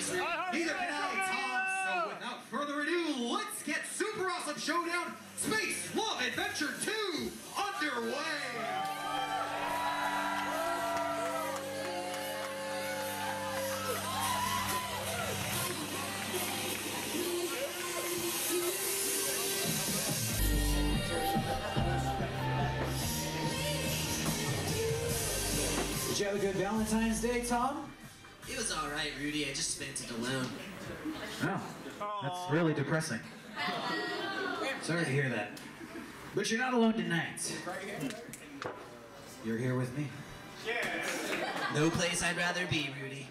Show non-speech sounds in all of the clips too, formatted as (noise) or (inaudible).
have in store for. Neither can I, Tom. So without further ado, let's get Super Awesome Showdown Space Love Adventure 2 underway. Did you have a good Valentine's Day, Tom? It was all right, Rudy. I just spent it alone. Oh, that's really depressing. Sorry to hear that. But you're not alone tonight. You're here with me. No place I'd rather be, Rudy.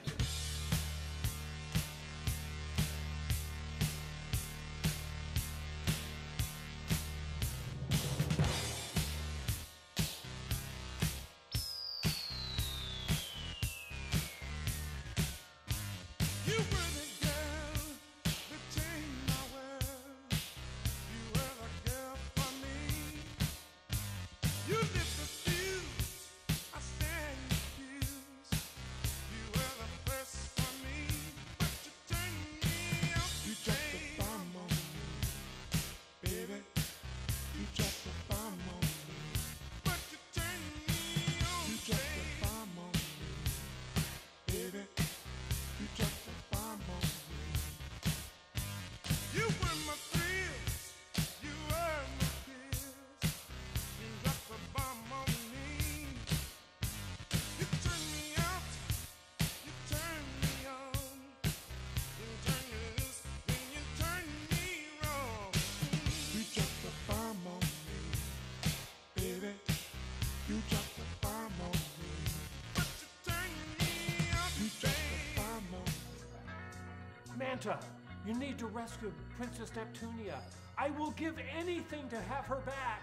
To rescue Princess Neptunia. I will give anything to have her back.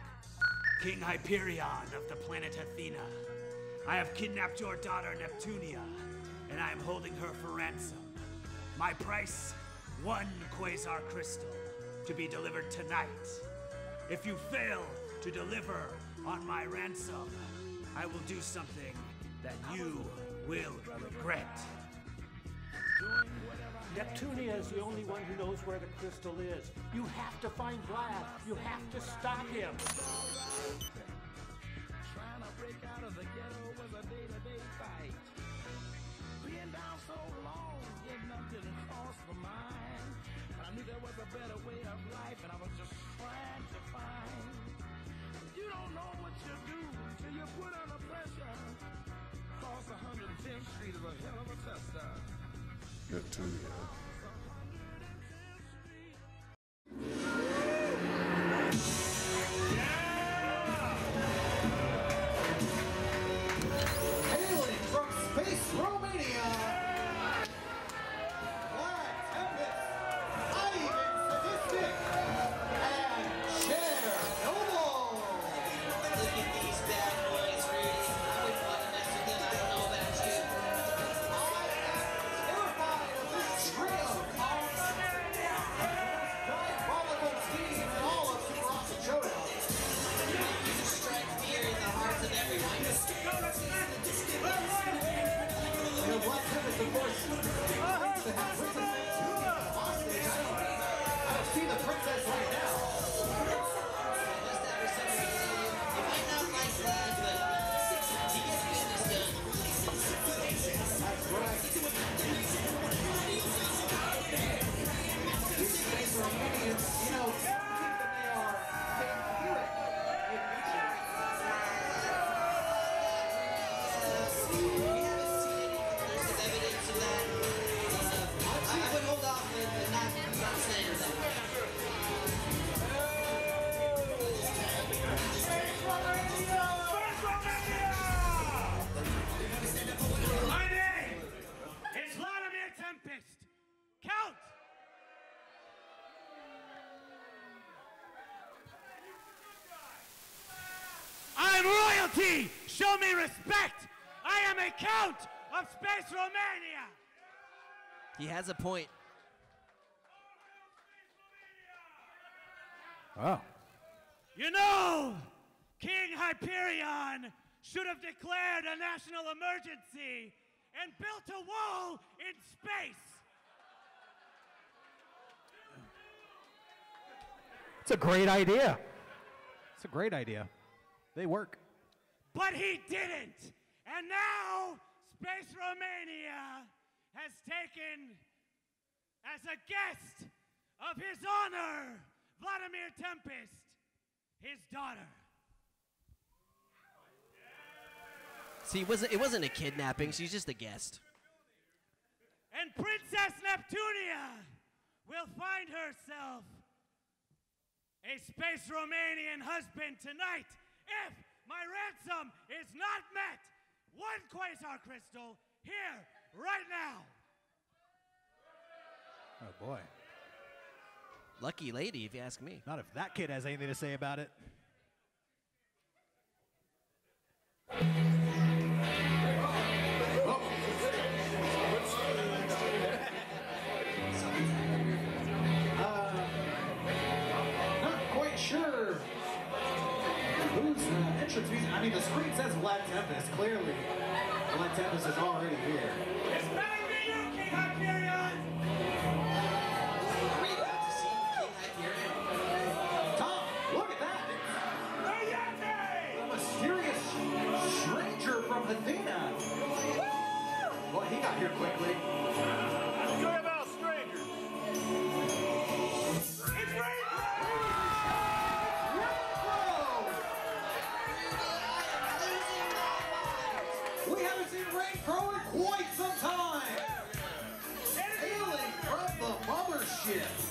King Hyperion of the planet Hathina. I have kidnapped your daughter Neptunia, and I am holding her for ransom. My price one quasar crystal to be delivered tonight. If you fail to deliver on my ransom, I will do something that you will regret. Neptunia is the only one who knows where the crystal is. You have to find Vlad. You have to stop him. Trying to break out of the ghetto was a day-to-day fight. Being down so long, getting up didn't cross my mind. But I knew there was a better way of life, and I was just trying to find. You don't know what you do till you put under pressure. Cross 110th Street is a hell of a tester. Neptunia. Show me respect! I am a count of Space Romania! He has a point. Oh. You know, King Hyperion should have declared a national emergency and built a wall in space. It's a great idea. It's a great idea. They work. But he didn't. And now, Space Romania has taken as a guest of his honor Vladimir Tempest, his daughter. See, it wasn't, it wasn't a kidnapping. She's just a guest. And Princess Neptunia will find herself a Space Romanian husband tonight if my ransom is not met. One quasar crystal here, right now. Oh boy. Lucky lady, if you ask me. Not if that kid has anything to say about it. Tempest. Clearly, Vlad Tempest is already here. It's better be you, King Hyperion! Are we about to see King Hyperion? Tom, look at that! A mysterious stranger from Hathina. Well, he got here quickly. Mothership.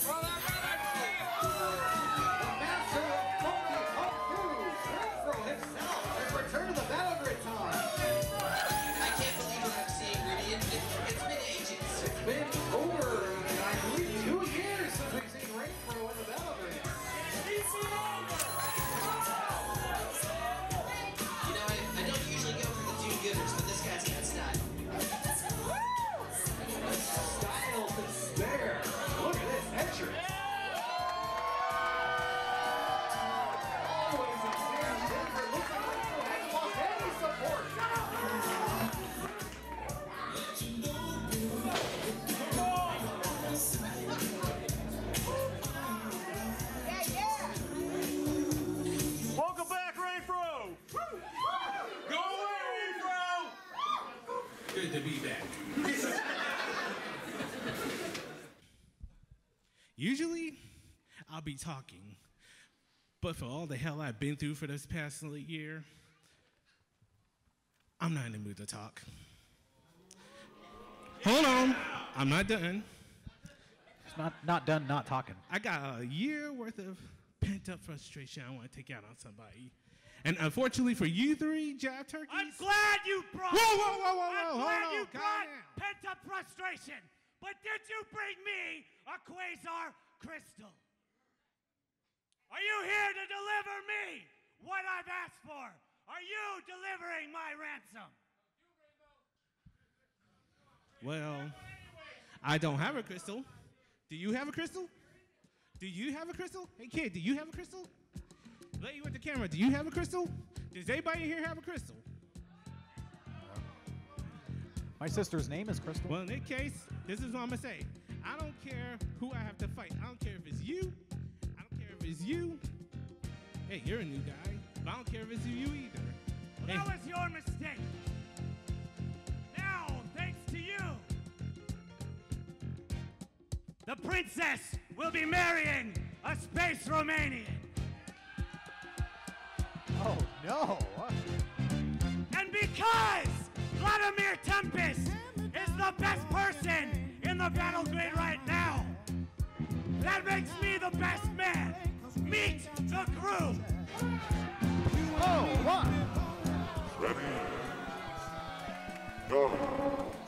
All the hell I've been through for this past year, I'm not in the mood to talk. Hold on, I'm not done. It's not not done not talking. I got a year worth of pent up frustration I want to take out on somebody. And unfortunately for you three, Jive Turkeys. I'm glad you brought. Whoa, whoa, whoa, whoa, I'm whoa, glad hold you on, calm brought pent-up frustration. But did you bring me a quasar crystal? Are you here to deliver me what I've asked for? Are you delivering my ransom? Well, I don't have a crystal. Do you have a crystal? Do you have a crystal? Hey kid, do you have a crystal? Lady with the camera, do you have a crystal? Does anybody here have a crystal? My sister's name is Crystal. Well, in that case, this is what I'm gonna say. I don't care who I have to fight. I don't care if it's you. It's you. Hey, you're a new guy, but I don't care if it's you either. Hey, That was your mistake. Now, thanks to you, the princess will be marrying a space Romanian. Oh no! And because Vladimir Tempest is the best person in the battle grade right now, that makes me the best man. Meet the crew. Oh, what? I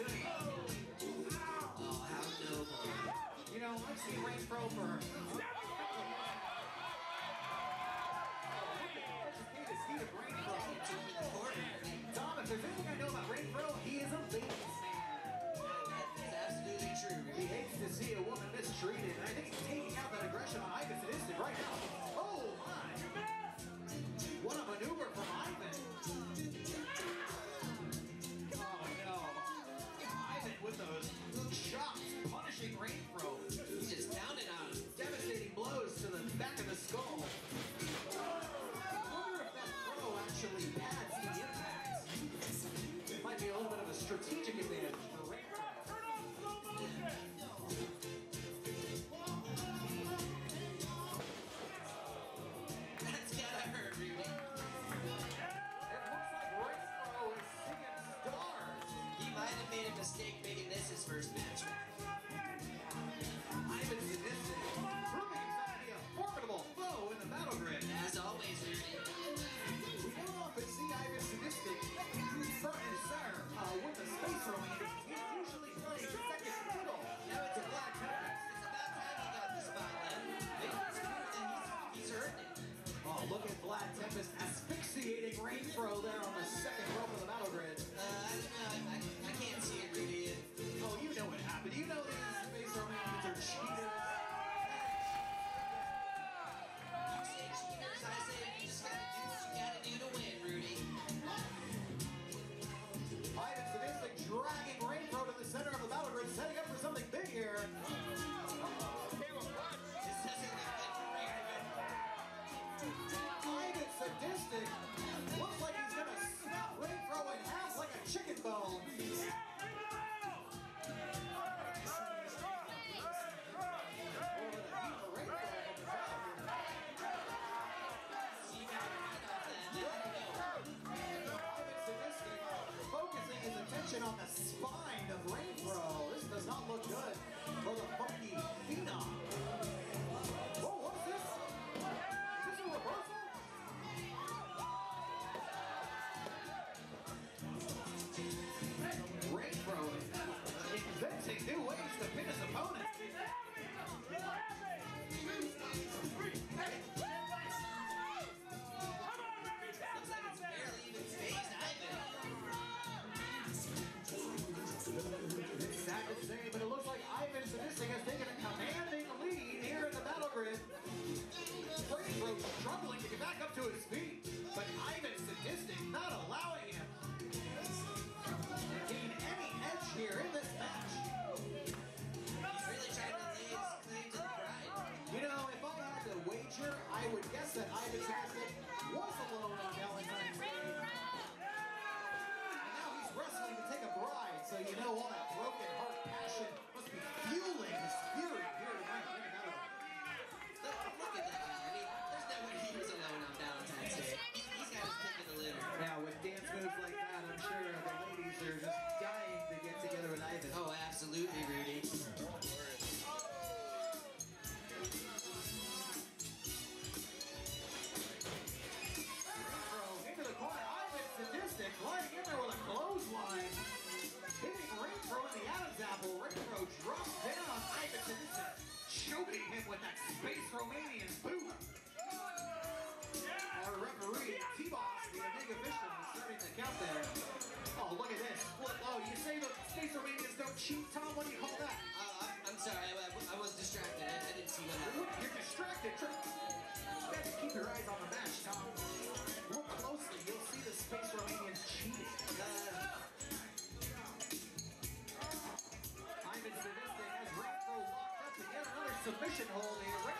Oh, how noble! You know, let's see Renfro. made a mistake making this his first match. phone. Focusing his attention on the spot. I would guess that Ivan Hasek was alone on Valentine's Day. And now he's wrestling to take a bride, so you know what? your eyes on the match, Tom. Look closely, you'll see the Space Romanians cheating. Uh, Ivan Sadistic has Rocco locked up to get another submission hold.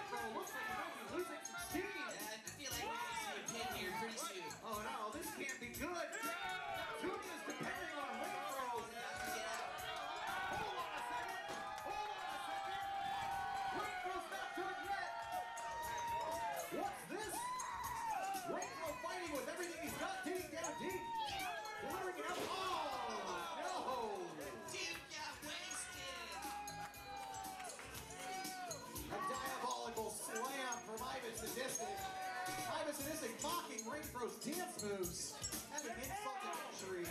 dancing, mocking Renfro's dance moves and an insult to injury.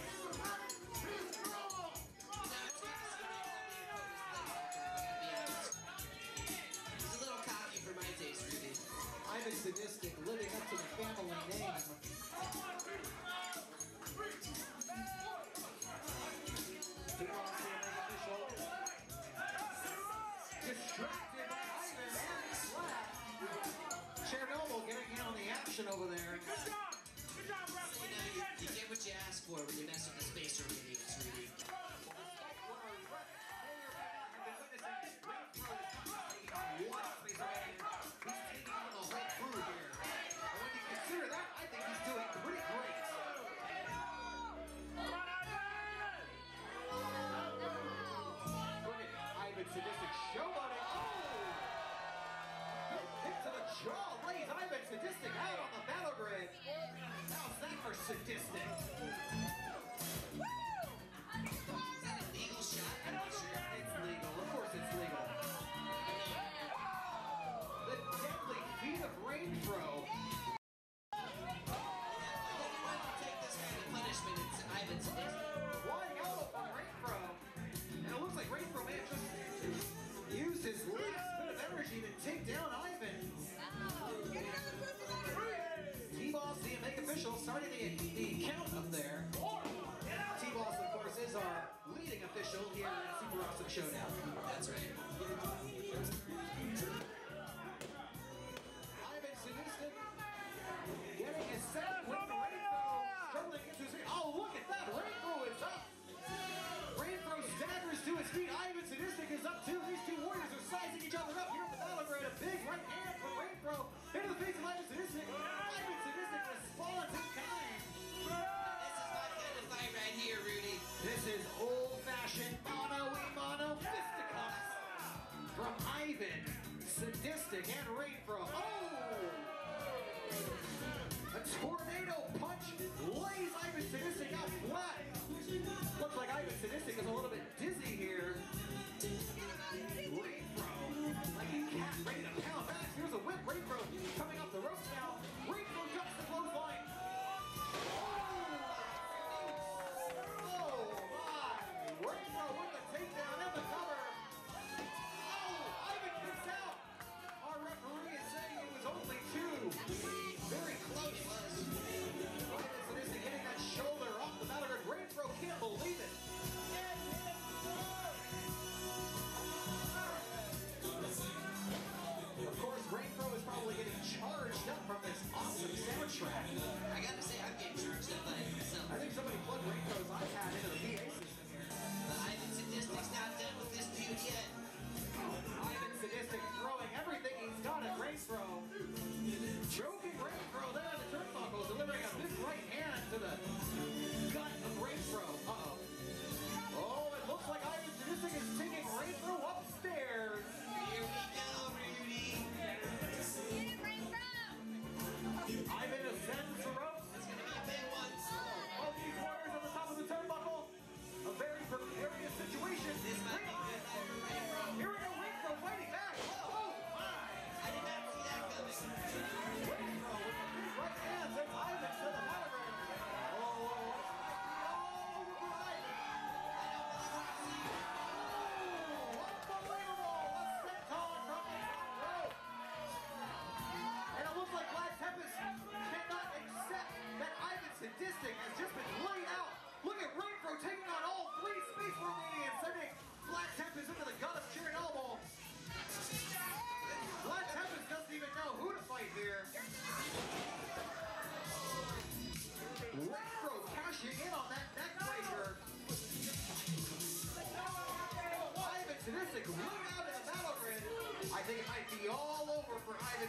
He's a little cocky for my taste, Rudy. I'm a sadistic, living up to the family name. sadistic out on the battle bridge. How's that for sadistic? That's right. Ivan Sinistin getting his set with the rainbow. Oh, look at that. Rainbow is up. Rainbow staggers to his feet. Ivan Sinistin is up too. These two warriors are sizing each other up here in the battleground. A big right hand. Raven, sadistic and Renfro. Oh! A tornado punch lays Ivan Sadistic out flat. Looks like Ivan Sadistic is a little bit dizzy here.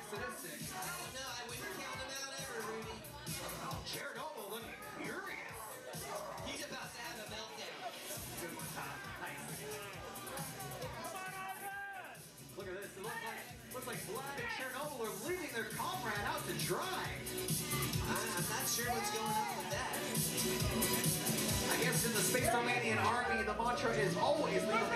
six and. I don't know. I wouldn't count him out ever, Rudy. Jared Ogle looking furious. He's about to have a meltdown. Good one, Tom. Nice. Come on, Ogle! Look at this. It looks like, looks like Vlad and Chernobyl are leaving their comrade out to dry. I'm not sure what's going on with that. I guess in the Space Romanian army, the mantra is always leave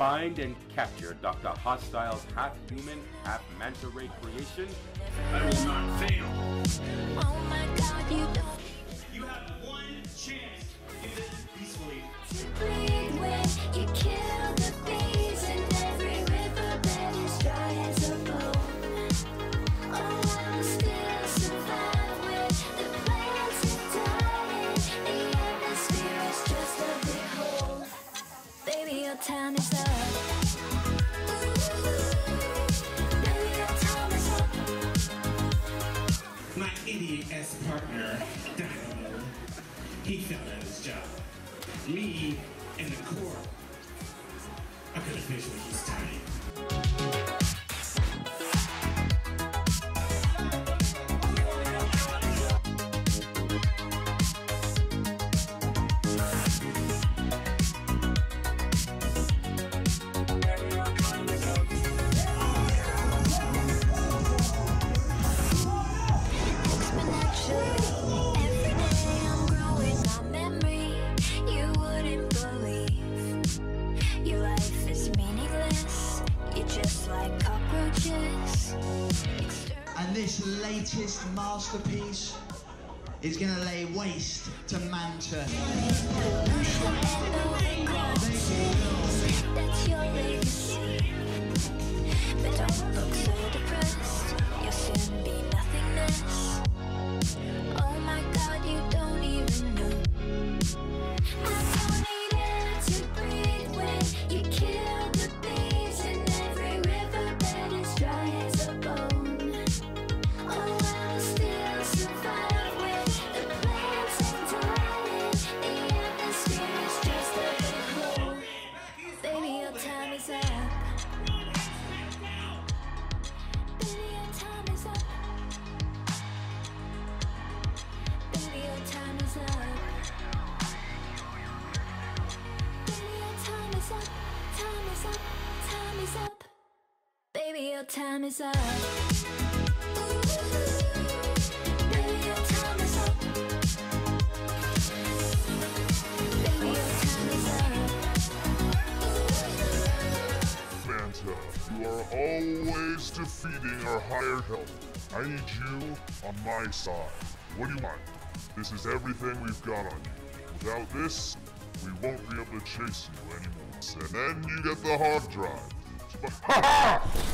find and capture Dr. Hostile's half human, half manta ray creation. I will not fail. Oh God, you, you have one chance. is going to lay waste to Manchester. on my side. What do you want? This is everything we've got on you. Without this, we won't be able to chase you anymore. And then you get the hard drive. (laughs) Ha ha!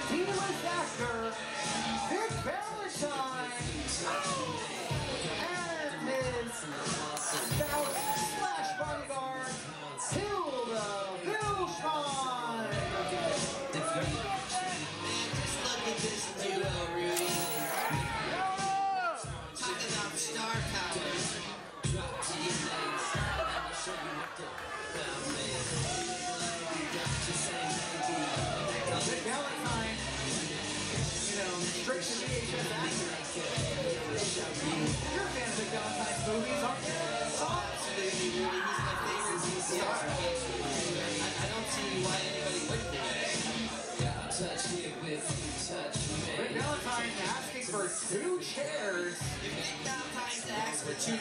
continuous actor, Vic Valentine, and his spouse slash bodyguard, Hilda Bilstein.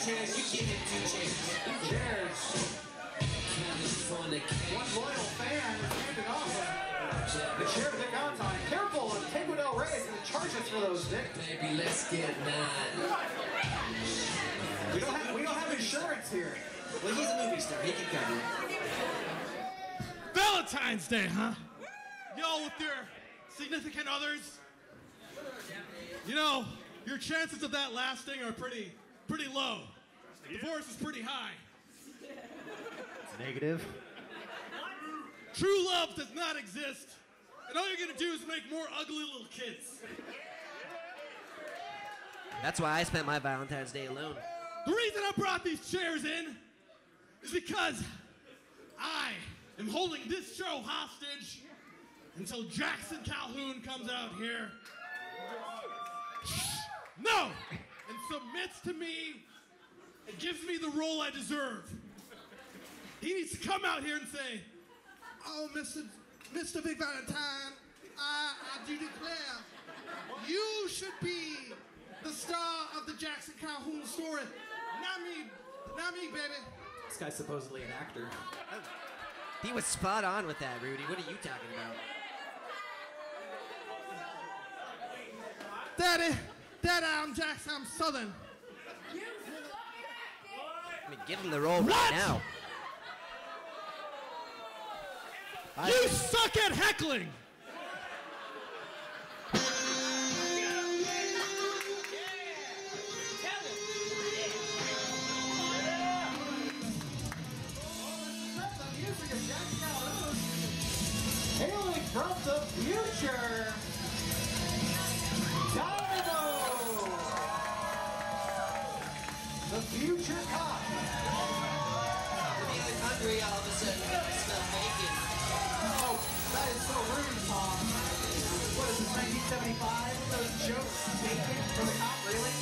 Chairs, you give him two chairs. Two chairs. One loyal fan is handing off the chair to Vic Valentine. Careful, Tango Del Rey is going to charge us for those, Vic. Baby, let's get mad. We don't have we don't have insurance here. Well, he's a movie star. He can cover it. Valentine's Day, huh? Y'all with your significant others? You know, your chances of that lasting are pretty, pretty low. Divorce is pretty high. It's Negative. True love does not exist. And all you're gonna do is make more ugly little kids. That's why I spent my Valentine's Day alone. The reason I brought these chairs in is because I am holding this show hostage until Jackson Calhoun comes out here. No! And submits to me gives me the role I deserve. He needs to come out here and say, Oh, Mr. Mr. Big Valentine, I, I do declare, you should be the star of the Jackson Calhoun story. Not me, not me, baby. This guy's supposedly an actor. He was spot on with that, Rudy. What are you talking about? Daddy, Daddy, I'm Jackson, I'm Southern. I mean, give him the role What? right now. You suck at heckling! Feeling hungry all of a sudden. I smell bacon. Oh, that is so rude, Tom. What is this, 1975? Those jokes taken from the cop, really?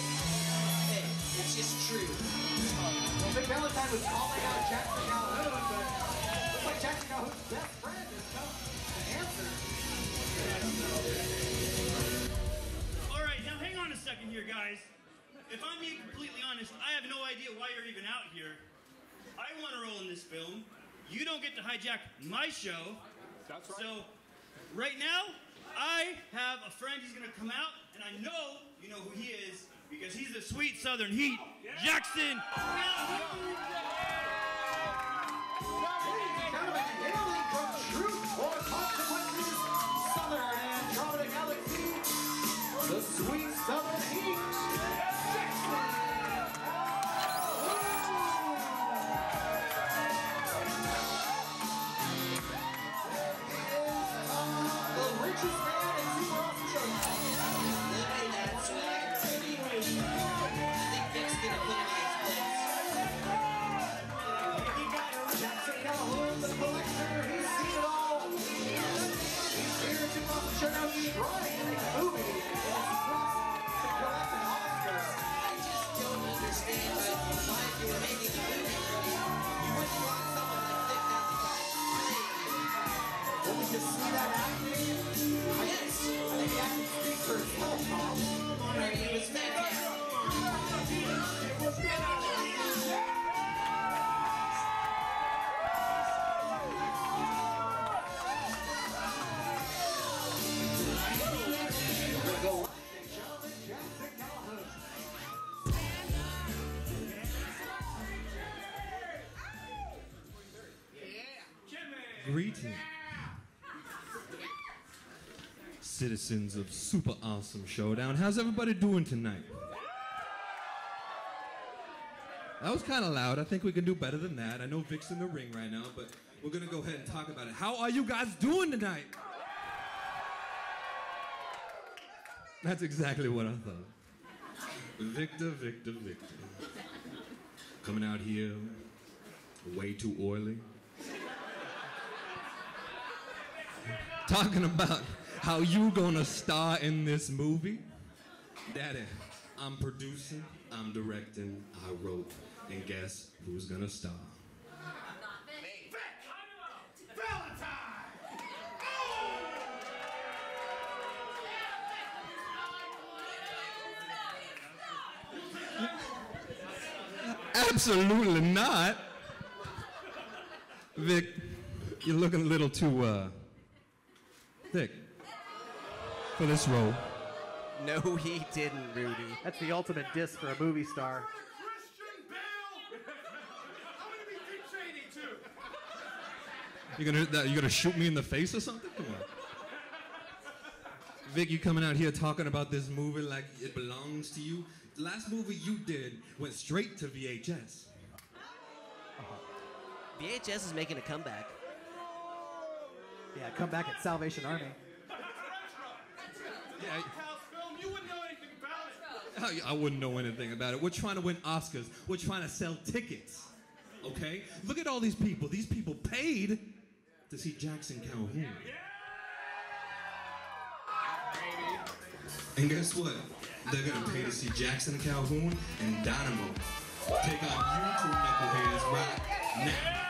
Hey, it's just true. Well, Vic Valentine was calling out Jackson Calhoun, but looks like Jackson Calhoun's best friend has come to answer. All right, now hang on a second here, guys. If I'm being completely honest, I have no idea why you're even out here. I want to roll in this film. You don't get to hijack my show. That's right. So, right now, I have a friend who's going to come out, and I know you know who he is because he's the sweet Southern Heat, Jackson. Gentlemen, citizens of Super Awesome Showdown. How's everybody doing tonight? That was kind of loud. I think we can do better than that. I know Vic's in the ring right now, but we're gonna go ahead and talk about it. How are you guys doing tonight? That's exactly what I thought. Victor, Victor, Victor. Coming out here way too oily. Talking about how you gonna star in this movie. Daddy, I'm producing, I'm directing, I wrote, and guess who's gonna star? Absolutely not. Vic, you're looking a little too uh, thick for this role. No, he didn't, Rudy. That's the ultimate diss for a movie star. You're gonna that, you gonna shoot me in the face or something? Come on. Vic, you coming out here talking about this movie like it belongs to you? The last movie you did went straight to VHS. VHS is making a comeback. Yeah, come back at Salvation Army. Yeah. I oh, I wouldn't know anything about it. We're trying to win Oscars. We're trying to sell tickets. Okay? Look at all these people. These people paid to see Jackson Calhoun. And guess what? They're gonna pay to see Jackson Calhoun and Dynamo take on you two knuckleheads right now.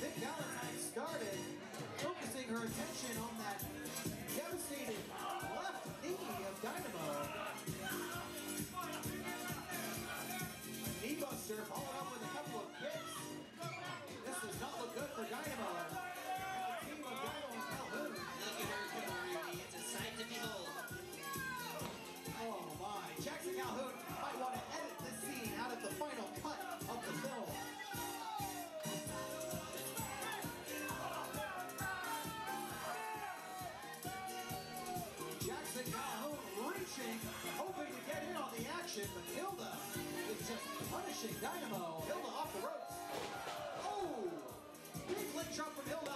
Nick Gallen started focusing her attention Calhoun reaching, hoping to get in on the action, but Hilda is just punishing Dynamo. Hilda off the ropes. Oh! Big leg drop from Hilda.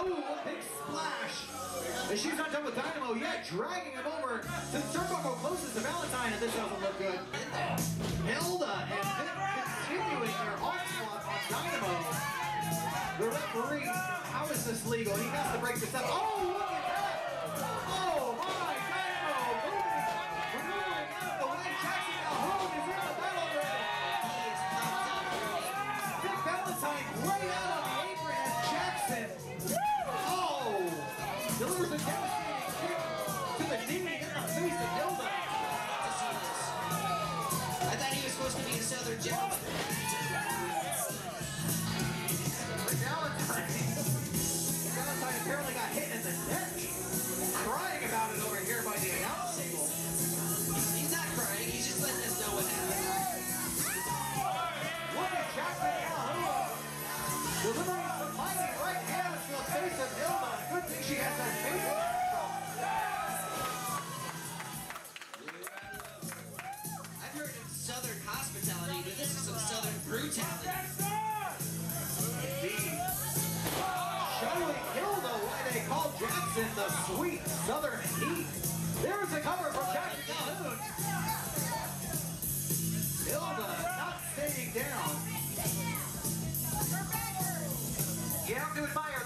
Oh, splash. And she's not done with Dynamo yet, dragging him over. to the Turnbuckle closest to Valentine, and this doesn't look good. Hilda and Vic continuing their onslaught on Dynamo. The referee, how is this legal? He has to break this up. Oh, sweet southern heat. There's a cover from Jackson Calhoun. Hilda not staying down. You have to admire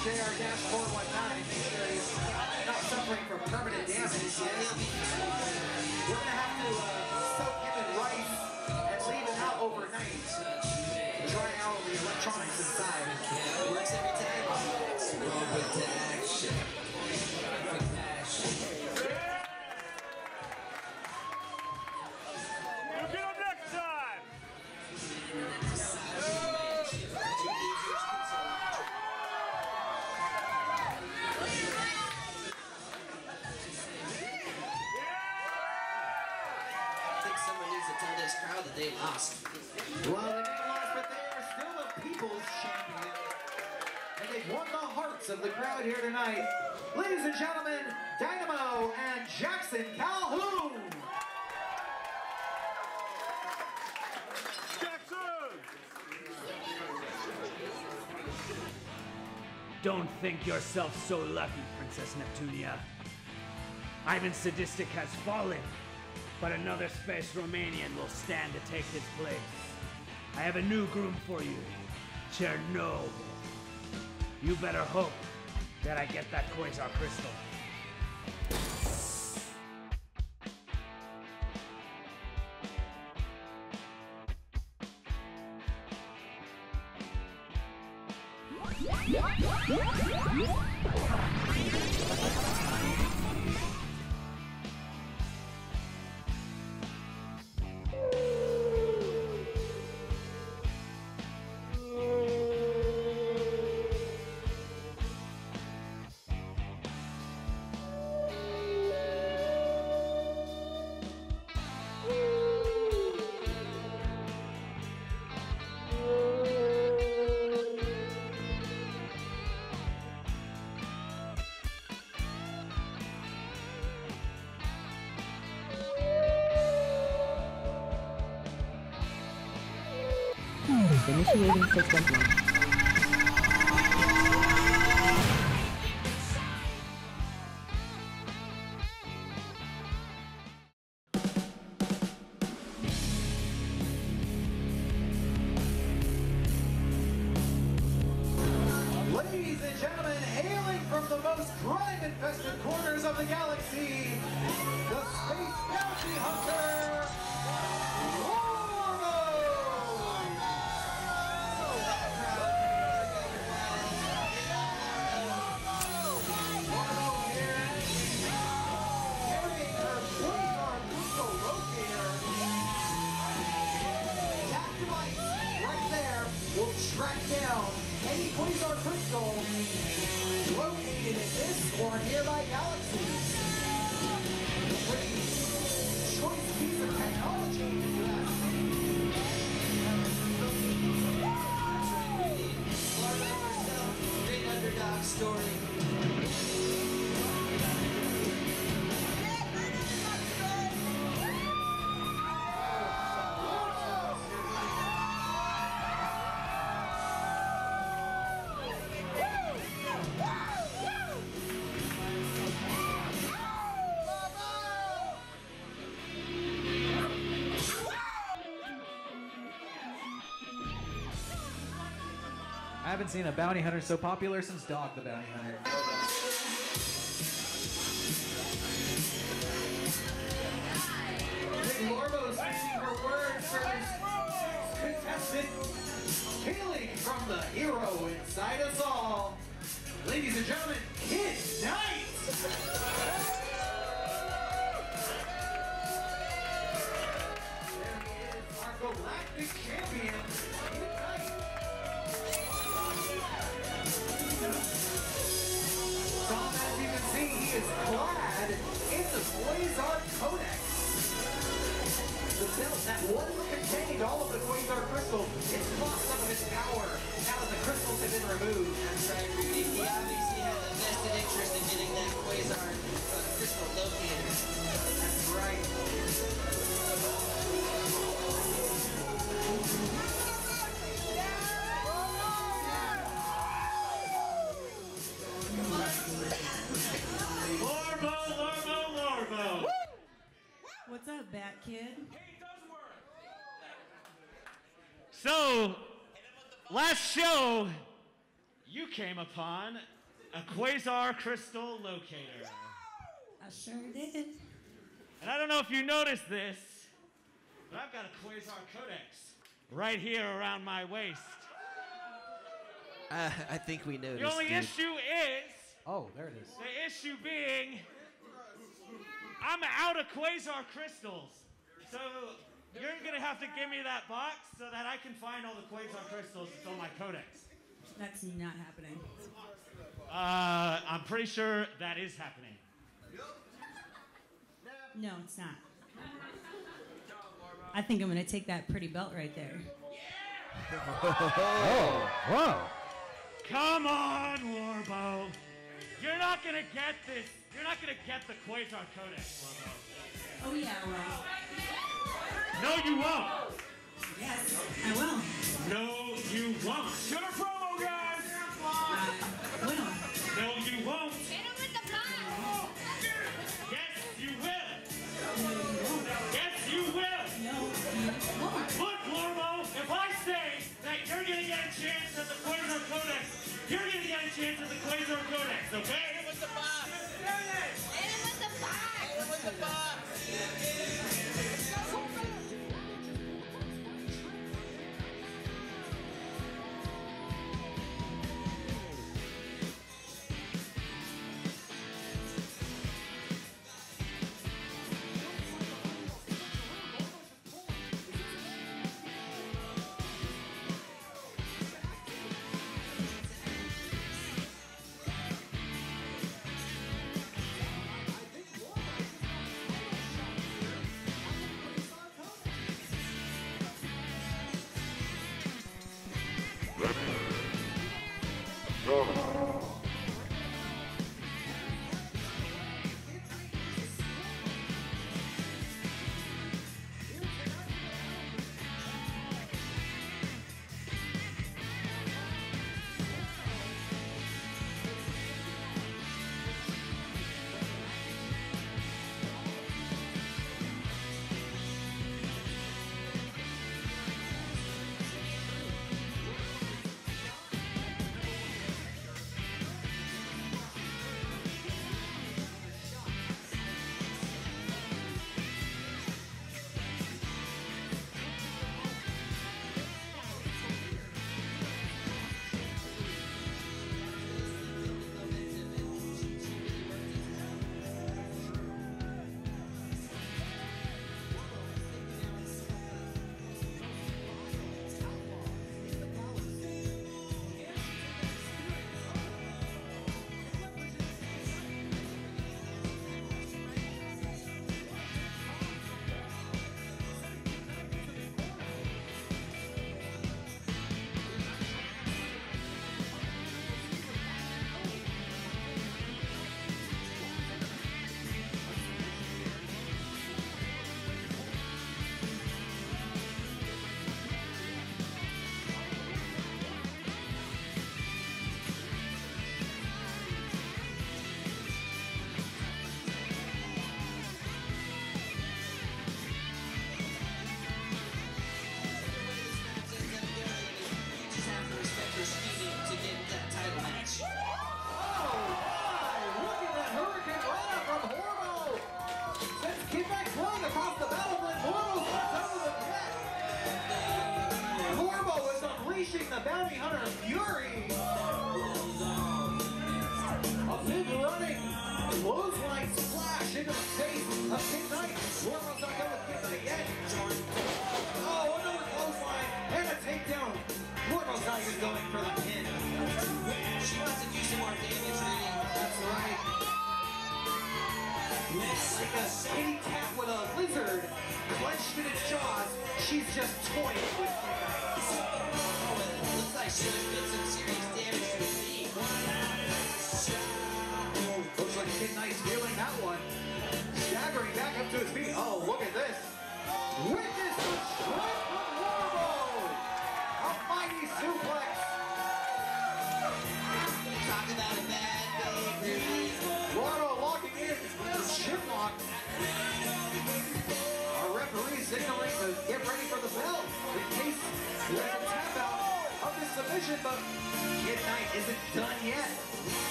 JR-4190 make sure he's not suffering from permanent damage. Think yourself so lucky, Princess Neptunia. Ivan Sadistic has fallen, but another Space Romanian will stand to take his place. I have a new groom for you, Chernobyl. You better hope that I get that Quasar crystal. Initiating story. Haven't seen a bounty hunter so popular since Dog the Bounty Hunter. Big Lorbo speaking her words for this contestant, hailing from the hero inside us all. Ladies and gentlemen, upon a quasar crystal locator. I sure did. And I don't know if you noticed this, but I've got a quasar codex right here around my waist. Uh, I think we noticed. The only dude. issue is Oh, there it is. the issue being I'm out of quasar crystals. So you're gonna have to give me that box so that I can find all the quasar crystals to fill my codex. That's not happening. Uh, I'm pretty sure that is happening. No, it's not. I think I'm going to take that pretty belt right there. oh, whoa. Come on, Warbo. You're not going to get this. You're not going to get the Quasar Codex, Warbo. Oh, yeah, well. No, you won't. Yes, I will. No, you won't. You're gonna get a chance at the Quasar Codex. You're gonna get a chance at the Quasar Codex, okay? Hit it with the box. Hit it with the box. Hit it with the box.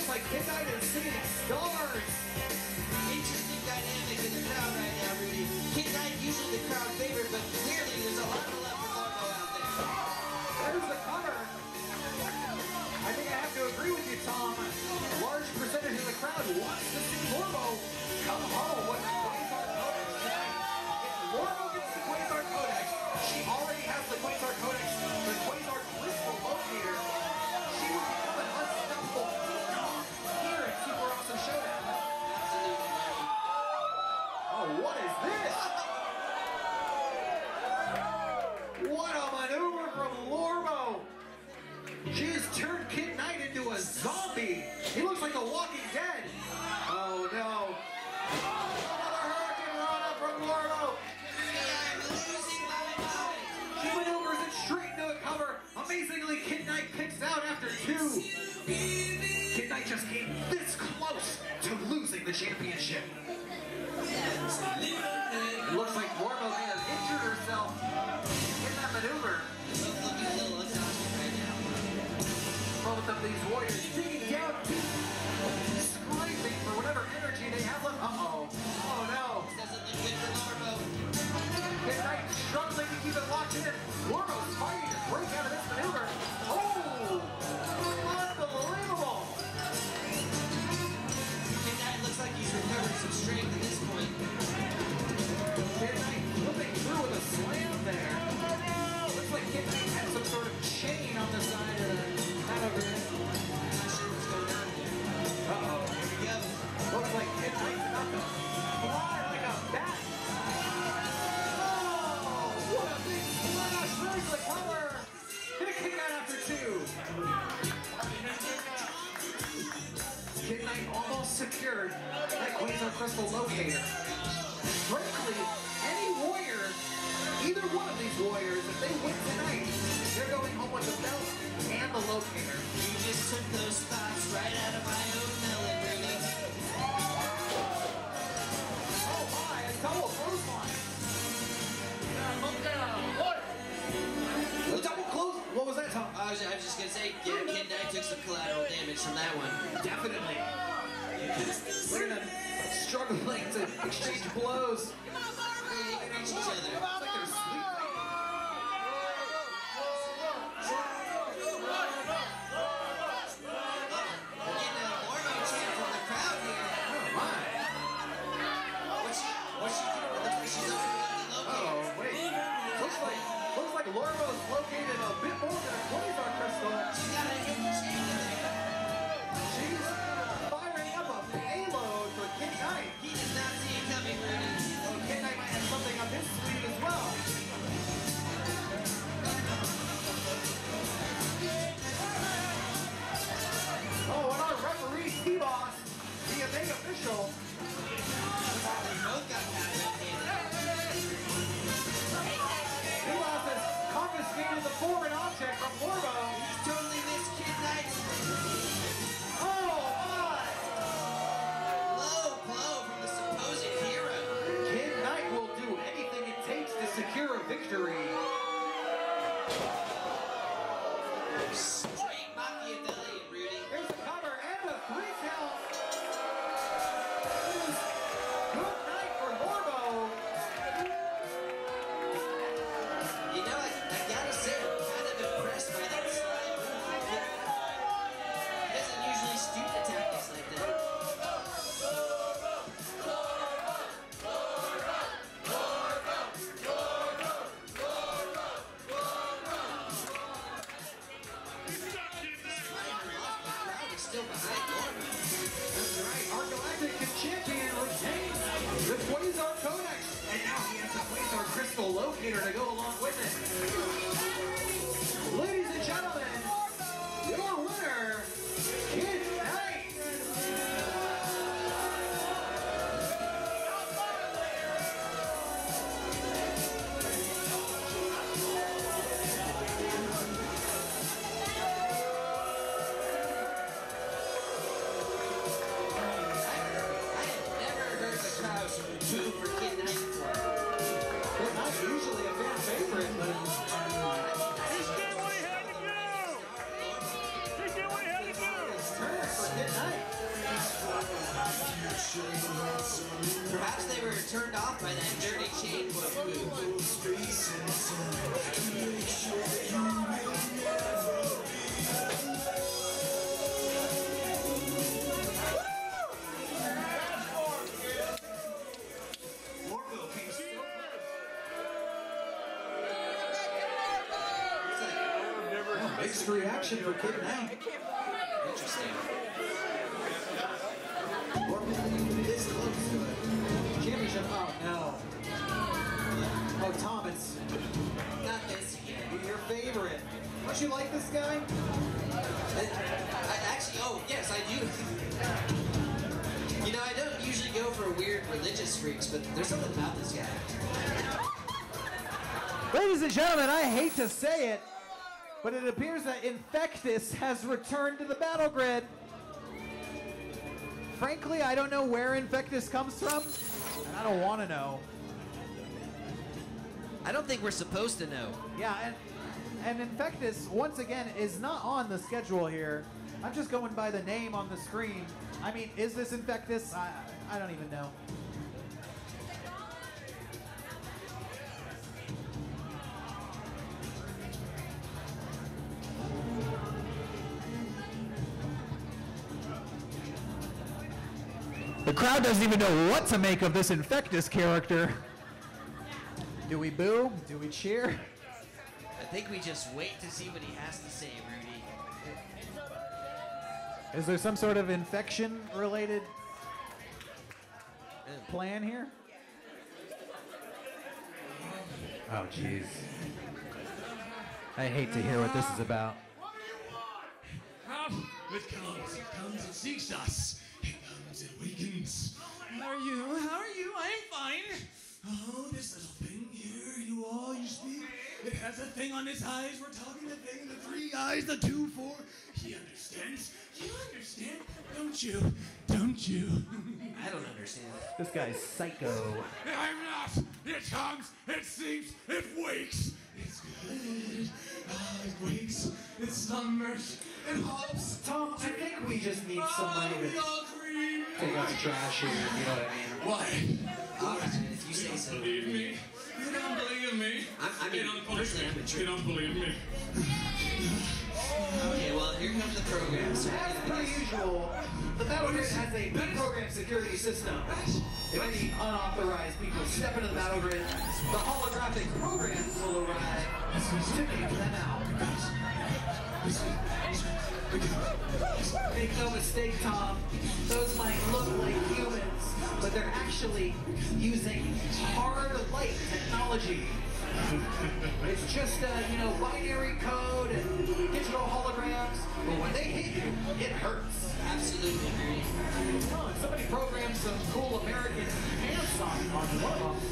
almost like Midnight and Singing Stars. Interesting dynamic in the crowd right now, Rudy. Midnight usually the crowd favorite, but clearly there's a lot of love for Largo out there. There's the cover. I think I have to agree with you, Tom. A large percentage of the crowd wants to see Morbo come home with the Quasar Codex tonight. If Morbo gets the Quasar Codex, she already has the Quasar Codex the championship. It looks like Morbo may have injured herself in that maneuver. Both of these Warriors Larva is located a bit more than a 25 crystal. She She's firing up a payload for Kenny Knight. He does not see it coming, Rudy. So Kenny Knight might have something on his sleeve as well. Oh, and our referee, T-Boss, the Omega official. They both got that. is a foreign object from Morbo. Mixed for Kid Knight. Interesting. This looks good. Championship. Oh no. Oh Tom, it's Not this again. your favorite. Don't you like this guy? I, I actually, oh yes, I do. You know, I don't usually go for weird religious freaks, but there's something about this guy. Ladies and gentlemen, I hate to say it, but it appears that Infectus has returned to the battle grid. Frankly, I don't know where Infectus comes from, and I don't want to know. I don't think we're supposed to know. Yeah, and and Infectus once again is not on the schedule here. I'm just going by the name on the screen. I mean, is this Infectus? I I don't even know. The crowd doesn't even know what to make of this Infectus character. Do we boo? Do we cheer? I think we just wait to see what he has to say, Rudy. Is there some sort of infection related plan here? Oh. oh, jeez. I hate to hear what this is about. Come, it comes, it comes, it seeks us. It comes, it wakens. How are you? How are you? I am fine. Oh, this little thing here, you all, you speak. It has a thing on its eyes. We're talking the thing, the three eyes, the two, four. He understands. You understand, don't you? Don't you? I don't understand. This guy's psycho. I'm not. It comes, it sleeps, it wakes. It's good. It wakes, it slumbers, it hops. Tom, I think we just need somebody to take out the trash here. You know what I mean? Why? All right, if you say so. Believe me. You don't believe me. I- I mean, you don't I'm me. You don't believe me. Okay, well, here comes the program. So As per usual, the Battle Grid has a pre-programmed security system. If any unauthorized people step into the Battle Grid, the holographic programs will arrive to kick them out. Make no mistake, Tom, those might look like humans, but they're actually using hard light technology. It's just, uh, you know, binary code and digital holograms, but when they hit you, it hurts. Absolutely, Rudy. Oh, somebody programmed some cool American pants on, on one of them.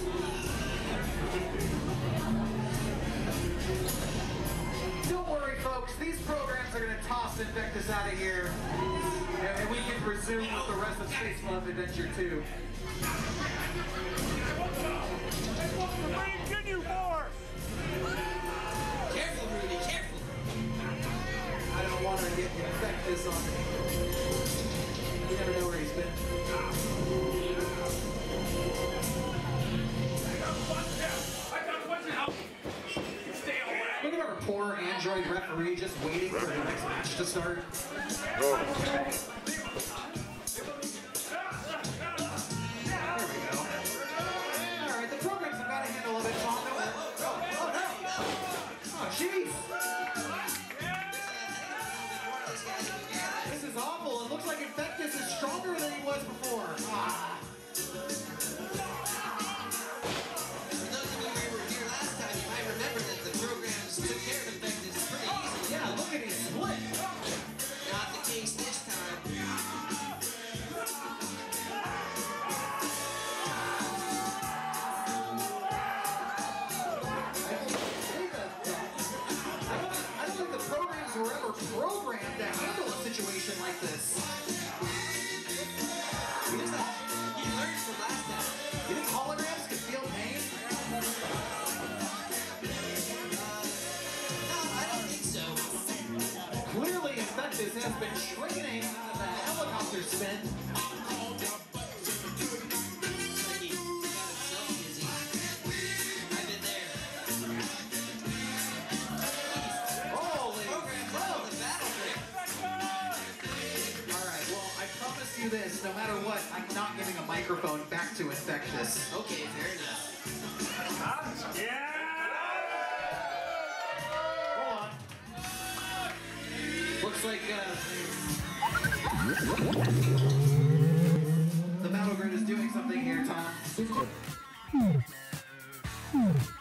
Don't worry, folks. These programs are going to toss Infectus out of here, and and we can resume with the rest of Space Love Adventure 2. Want to get Infectus on You never know where he's been. Look at our poor android referee just waiting for the next match to start. There been shrinking the helicopter spin. you this, no matter what, I'm not giving a microphone back to Infectus. Okay, fair enough. Uh, yeah! Hold on. Looks like, uh, the battle grid is doing something here, Tom. Hmm. Hmm.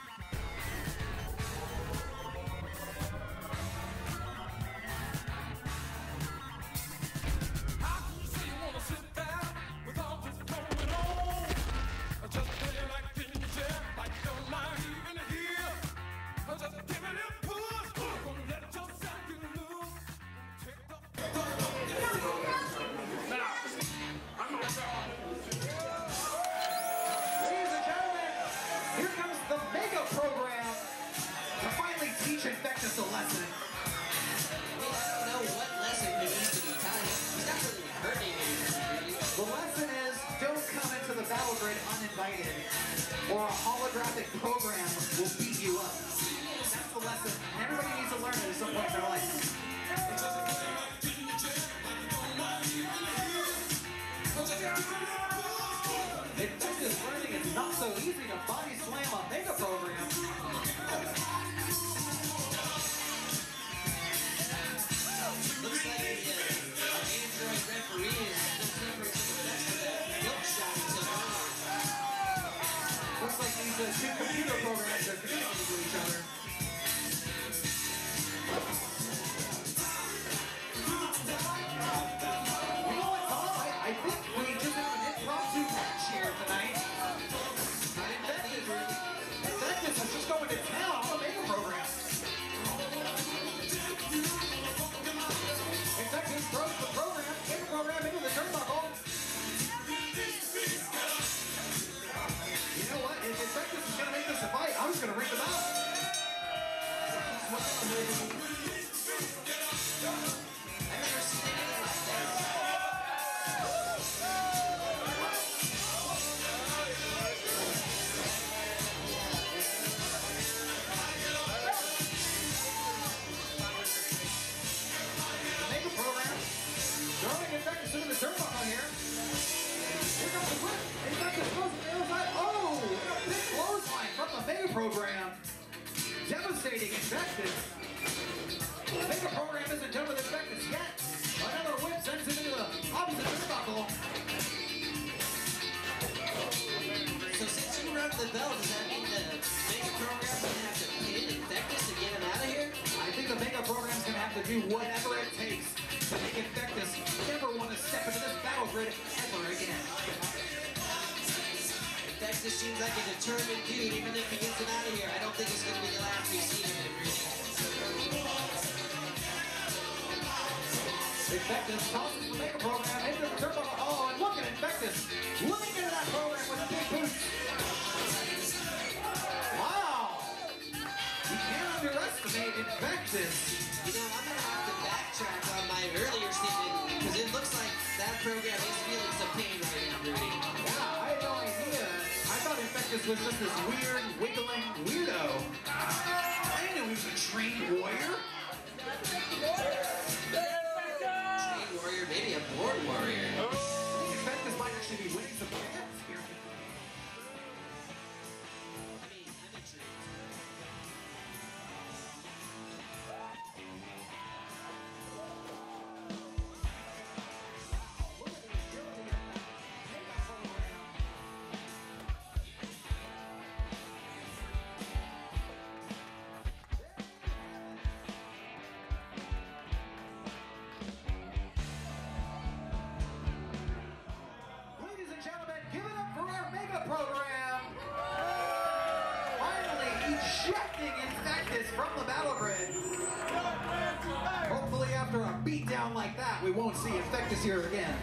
See Infectus here again.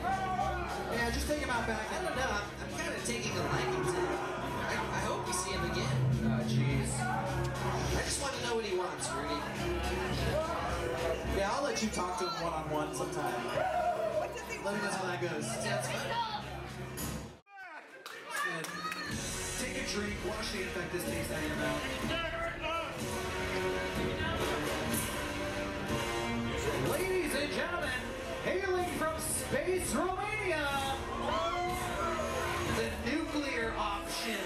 Yeah, just take him out back. I don't know. I'm, I'm kind of taking a liking to him. I, I hope we see him again. Oh, jeez. I just want to know what he wants, Rudy. Yeah, I'll let you talk to him one on one sometime. Let me know how that goes. Sounds. Good. Take a drink, wash the Infectus taste out of your mouth. Hailing from Space Romania, the nuclear option,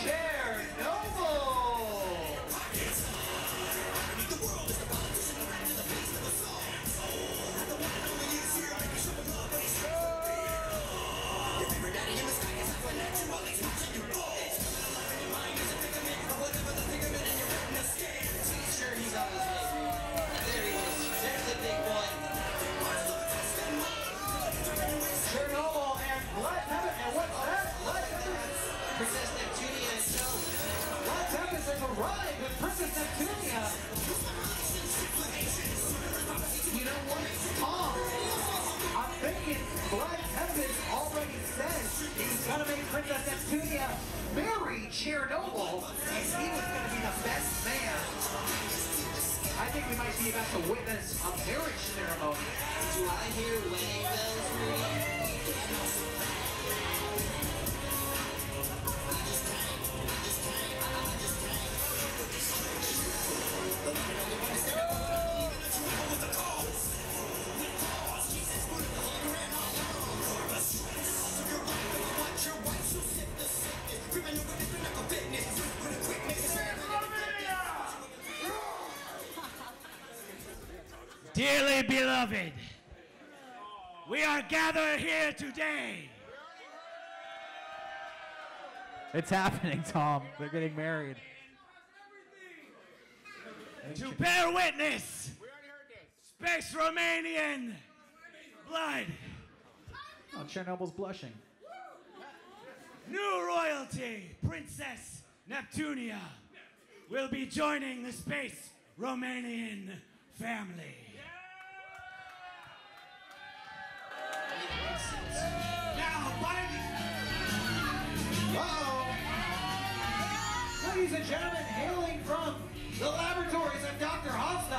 Chernobyl. You know what, Tom? Tempest already he's gonna make Princess marry Chernobyl, and was gonna be the best man. I think we might be about to witness a marriage ceremony. Do I hear wedding bells, Rudy? Dearly beloved, we are gathered here today It's happening, Tom. They're getting married. to bear witness Space Romanian blood. Oh, Chernobyl's blushing. New royalty, Princess Neptunia, will be joining the Space Romanian family. Ladies and gentlemen, hailing from the laboratories of Dr. Hostile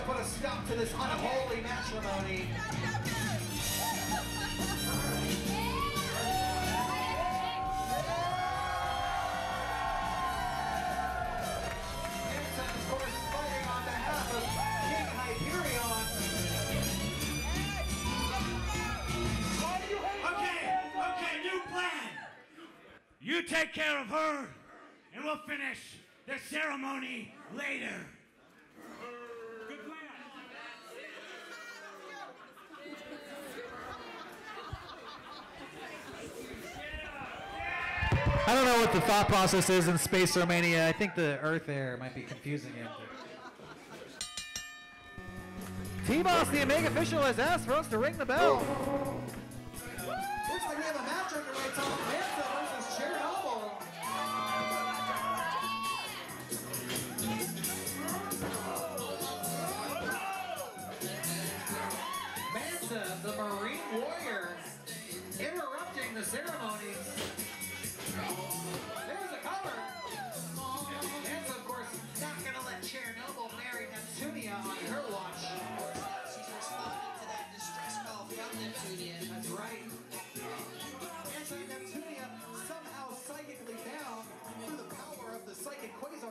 to put a stop to this unholy matrimony. You take care of her, and we'll finish the ceremony later. Good plan. I don't know what the thought process is in Space Romania. I think the Earth air might be confusing him. T-Boss, the Omega official, has asked for us to ring the bell.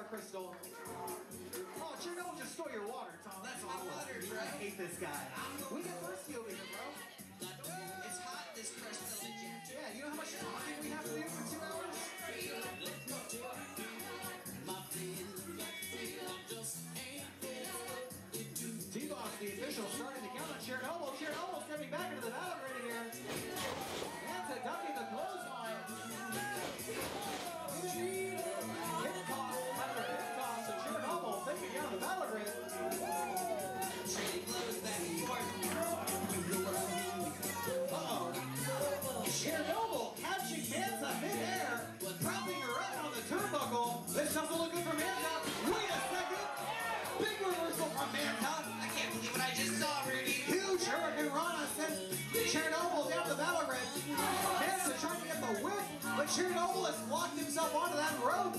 Crystal. Oh, Chernobyl, just store your water, Tom. That's all. water, bro. I hate this guy. We get thirsty over here, bro. It's hot, this crystal. Yeah, you know how much talking we have to do for two hours? T-Boss, the official, starting to count on Chernobyl. Chernobyl stepping back into the battle grid here. Manta ducking the clothesline. This doesn't look good for Manta. Wait a second. Big reversal from Manta. I can't believe what I just saw, Rudy. Huge hurricanrana sends Chernobyl down the battle grid. Manta trying to get the whip, but Chernobyl has locked himself onto that rope.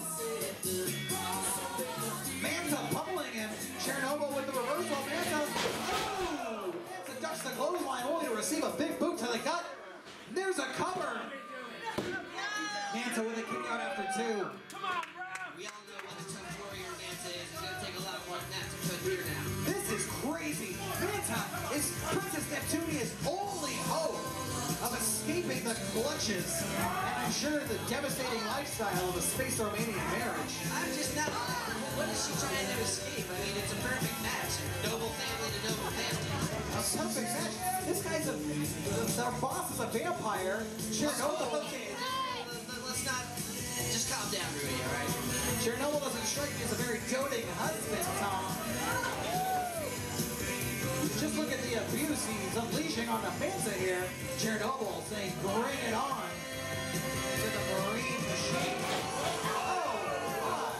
Manta pummeling him. Chernobyl with the reversal. Manta. Oh! Manta ducks the clothesline only to receive a big boot to the gut. There's a cover. Clutches and ensure the devastating lifestyle of a space Romanian marriage. I'm just not. What is she trying to escape? I mean, it's a perfect match. Noble family to noble family. A perfect match. This guy's a. Their boss is a vampire. Chernobyl. Okay, let's not. Just calm down, Rudy, alright? Chernobyl doesn't strike me as a very doting husband, Tom. Just look at the abuse he's unleashing on the Manta here. Chernobyl saying, bring it on to the Marine machine. Oh.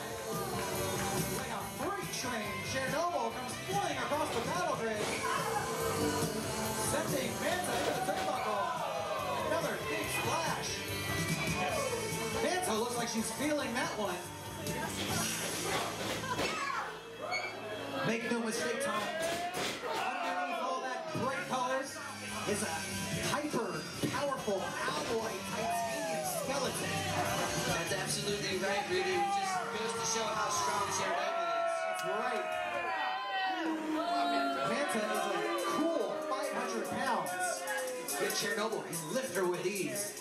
Like a freight train, Chernobyl comes flying across the battle grid. Sending Manta into the turnbuckle. Another big splash. Manta looks like she's feeling that one. Make no mistake, Tom. Underneath all that bright colors is a hyper powerful alloy titanium skeleton. That's absolutely right, Rudy. It just goes to show how strong Chernobyl is. That's right. Manta is a cool 500 pounds. Yet Chernobyl can lift her with ease.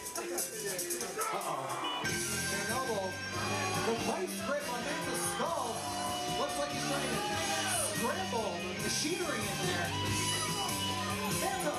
Uh-oh. Chernobyl, the vice grip on Manta's skull looks like he's trying to scramble the machinery in there. Manta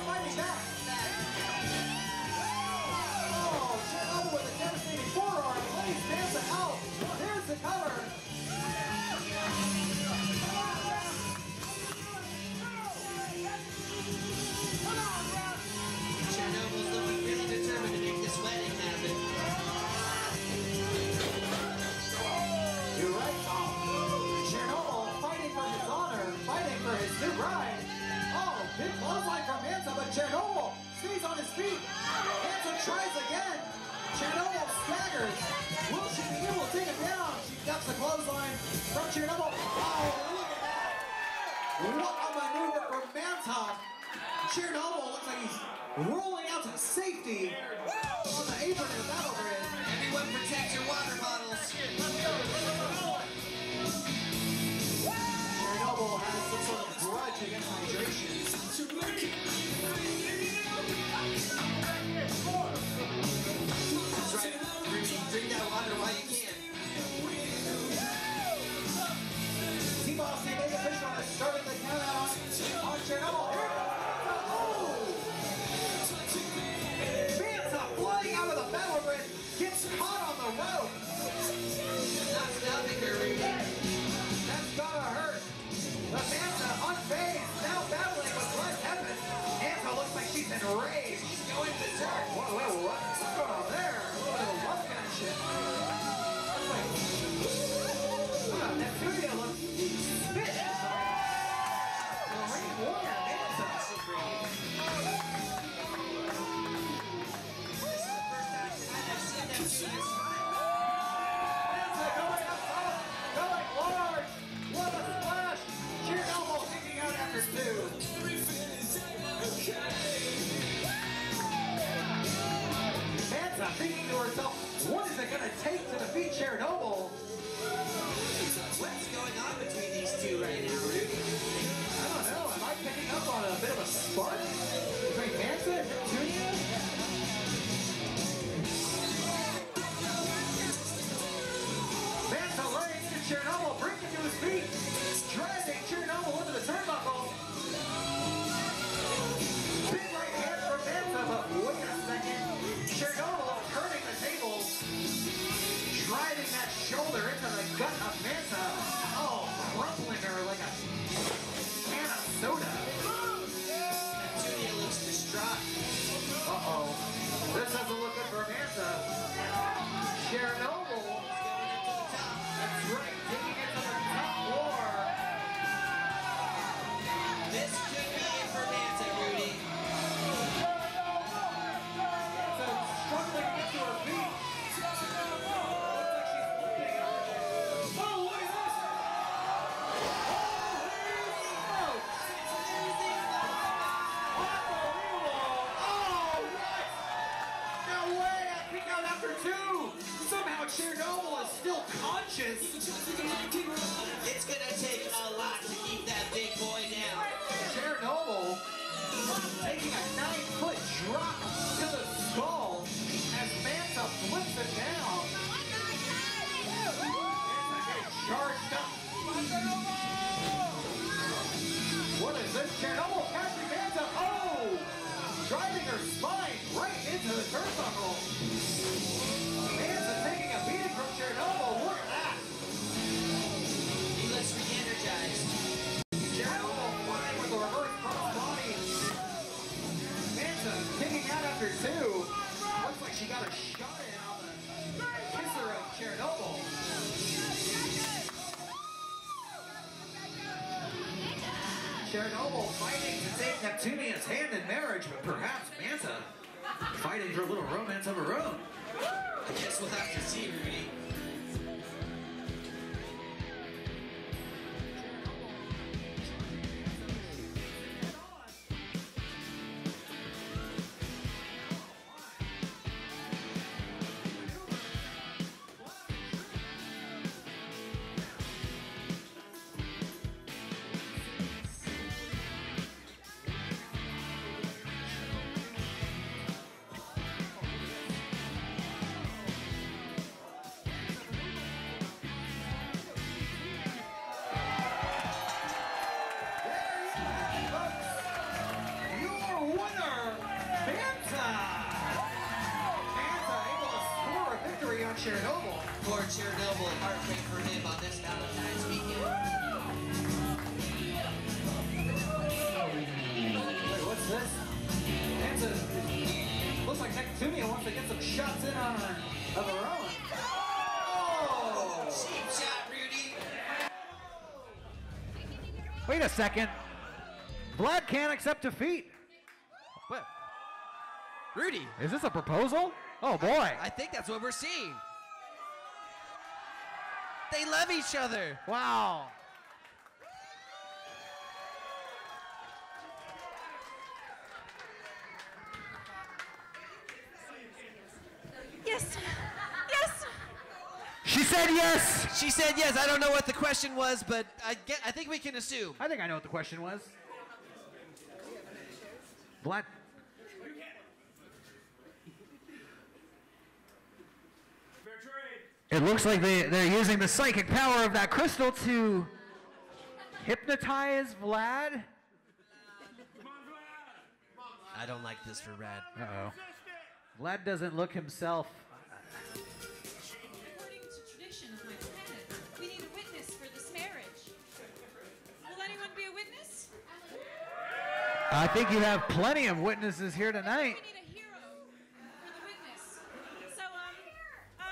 Chernobyl looks like he's rolling out to safety Chernobyl fighting to take Neptunia's hand in marriage, but perhaps Manta fighting for a little romance of her own. I guess we'll have to see, Rudy. Second. Vlad can't accept defeat. What? Rudy. Is this a proposal? Oh boy. I think that's what we're seeing. They love each other. Wow. Yes. Yes. She said yes. She said yes. I don't know what the question was, but I get. I think we can assume. I think I know what the question was. Vlad. It looks like they, they're using the psychic power of that crystal to hypnotize Vlad. I don't like this for Rad. Uh oh. Vlad doesn't look himself. I think you have plenty of witnesses here tonight. We need a hero for the witness. So, um, um,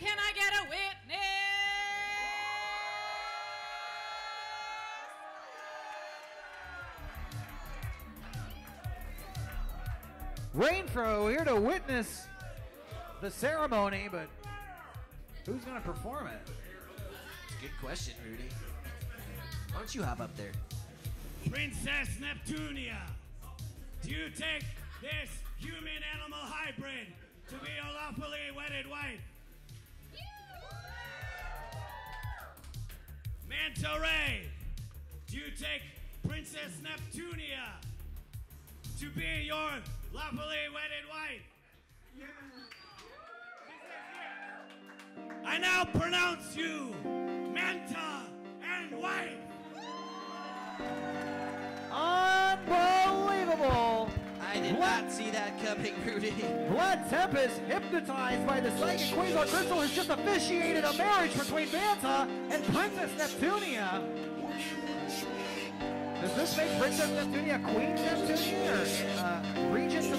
can I get a witness? Renfro here to witness the ceremony, but who's going to perform it? Good question, Rudy. Why don't you hop up there? Princess Neptunia, do you take this human animal hybrid to be your lawfully wedded wife? Manta Ray, do you take Princess Neptunia to be your lawfully wedded wife? I now pronounce you Manta and wife. Unbelievable! I did not see that coming, Rudy. Vlad Tempest, hypnotized by the psychic Quasar Crystal, has just officiated a marriage between Manta and Princess Neptunia. Does this make Princess Neptunia Queen Neptunia or uh, regent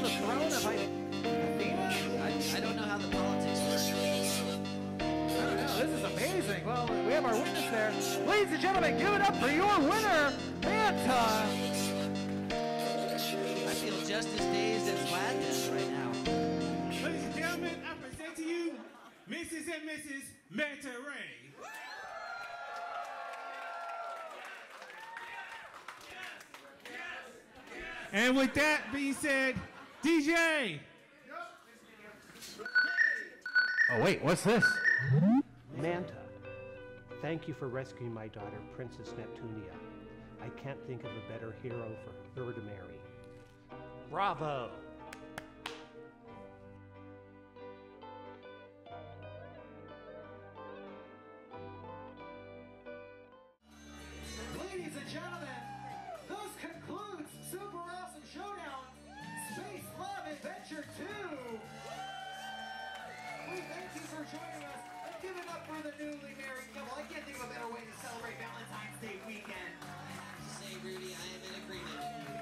is. Well, we have our witness there. Ladies and gentlemen, give it up for your winner, Manta. I feel just as dazed as Vlad does right now. Ladies and gentlemen, I present to you Mrs. and Mrs. Manta Ray. And with that being said, DJ. Oh, wait, what's this? Manta, thank you for rescuing my daughter, Princess Neptunia. I can't think of a better hero for her to marry. Bravo! Ladies and gentlemen, those concludes Super Awesome Showdown Space Love Adventure 2. We thank you for joining us give it up for the newly married couple. I can't think of a better way to celebrate Valentine's Day weekend. Say, Rudy, I am in agreement.